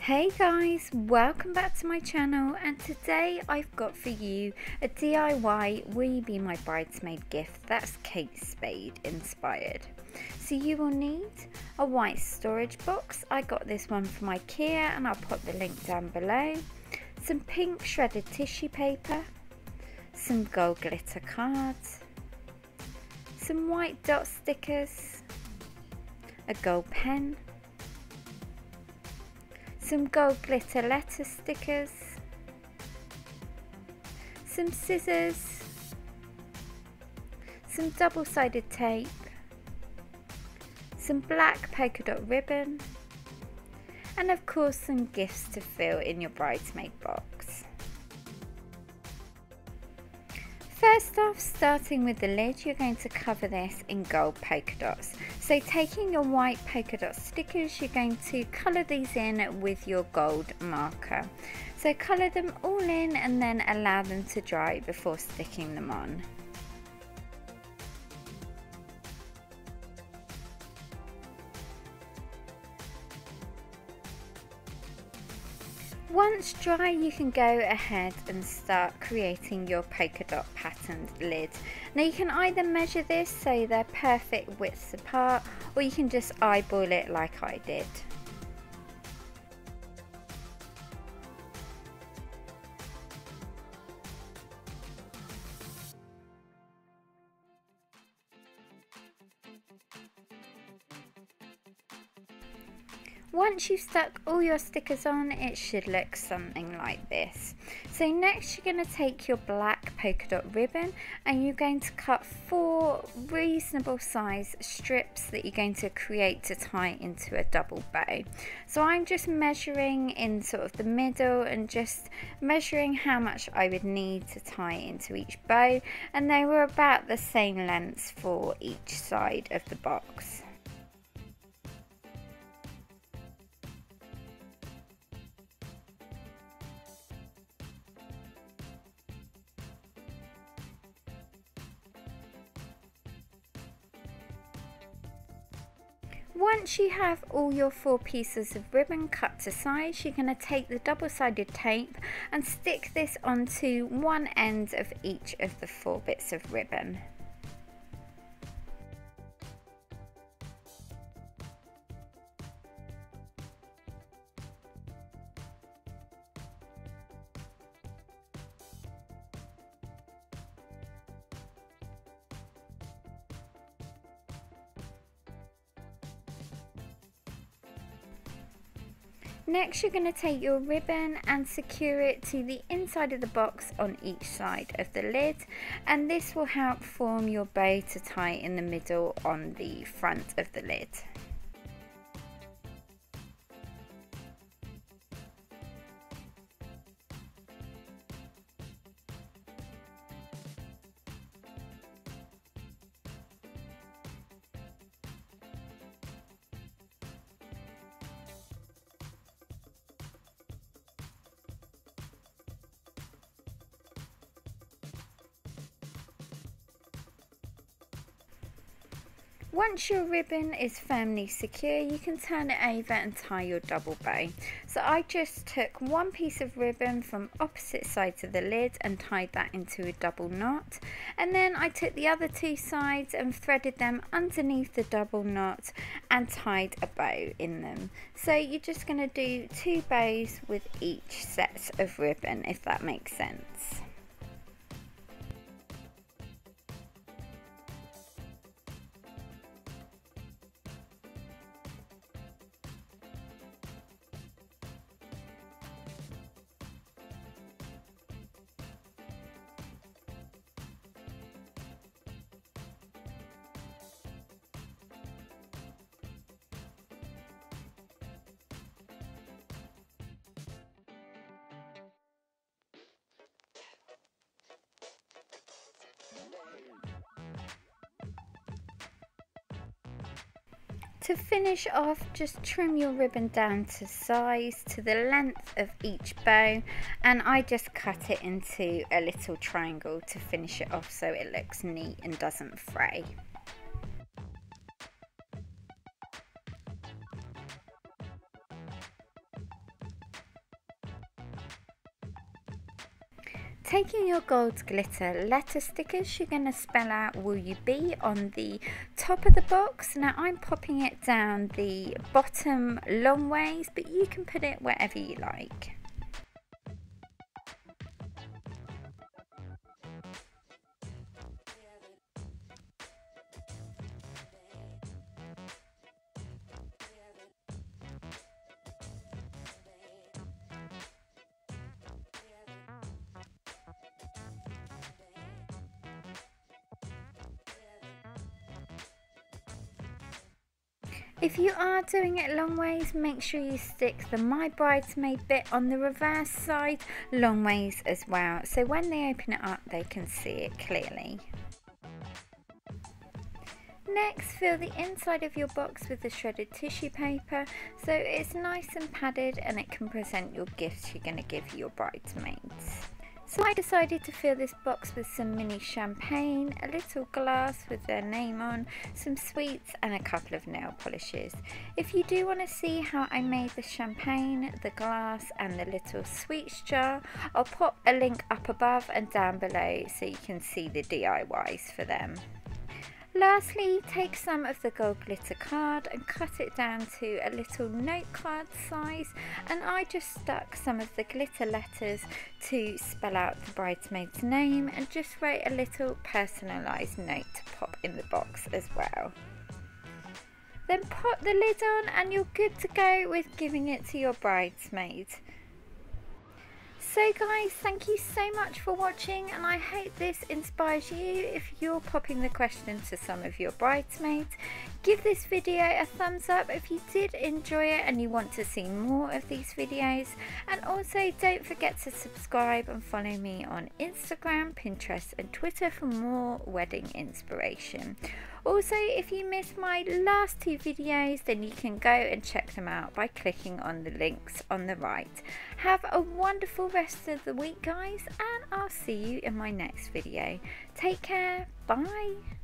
Hey guys, welcome back to my channel and today I've got for you a DIY Will You Be My Bridesmaid gift that's Kate Spade inspired. So you will need a white storage box, I got this one from Ikea and I'll put the link down below, some pink shredded tissue paper, some gold glitter cards, some white dot stickers, a gold pen, some gold glitter letter stickers, some scissors, some double-sided tape, some black polka dot ribbon, and of course some gifts to fill in your bridesmaid box. First off, starting with the lid, you're going to cover this in gold polka dots. So taking your white polka dot stickers, you're going to colour these in with your gold marker. So colour them all in and then allow them to dry before sticking them on. Once dry you can go ahead and start creating your polka dot patterned lid. Now you can either measure this so they're perfect widths apart or you can just eyeball it like I did. Once you've stuck all your stickers on, it should look something like this. So next you're going to take your black polka dot ribbon and you're going to cut four reasonable size strips that you're going to create to tie into a double bow. So I'm just measuring in sort of the middle and just measuring how much I would need to tie into each bow and they were about the same lengths for each side of the box. Once you have all your four pieces of ribbon cut to size, you're going to take the double-sided tape and stick this onto one end of each of the four bits of ribbon. Next you're going to take your ribbon and secure it to the inside of the box on each side of the lid and this will help form your bow to tie in the middle on the front of the lid. Once your ribbon is firmly secure, you can turn it over and tie your double bow. So I just took one piece of ribbon from opposite sides of the lid and tied that into a double knot. And then I took the other two sides and threaded them underneath the double knot and tied a bow in them. So you're just going to do two bows with each set of ribbon, if that makes sense. To finish off, just trim your ribbon down to size, to the length of each bow, and I just cut it into a little triangle to finish it off so it looks neat and doesn't fray. Taking your gold glitter letter stickers, you're going to spell out will you be on the top of the box. Now I'm popping it down the bottom long ways, but you can put it wherever you like. If you are doing it long ways, make sure you stick the My Bridesmaid bit on the reverse side long ways as well. So when they open it up, they can see it clearly. Next, fill the inside of your box with the shredded tissue paper so it's nice and padded and it can present your gifts you're going to give your bridesmaids. So I decided to fill this box with some mini champagne, a little glass with their name on, some sweets and a couple of nail polishes. If you do want to see how I made the champagne, the glass and the little sweets jar, I'll pop a link up above and down below so you can see the DIYs for them. Lastly, take some of the gold glitter card and cut it down to a little note card size and I just stuck some of the glitter letters to spell out the bridesmaid's name and just wrote a little personalised note to pop in the box as well. Then pop the lid on and you're good to go with giving it to your bridesmaid. So guys, thank you so much for watching and I hope this inspires you if you're popping the question to some of your bridesmaids. Give this video a thumbs up if you did enjoy it and you want to see more of these videos. And also don't forget to subscribe and follow me on Instagram, Pinterest and Twitter for more wedding inspiration. Also, if you missed my last two videos, then you can go and check them out by clicking on the links on the right. Have a wonderful rest of the week, guys, and I'll see you in my next video. Take care. Bye.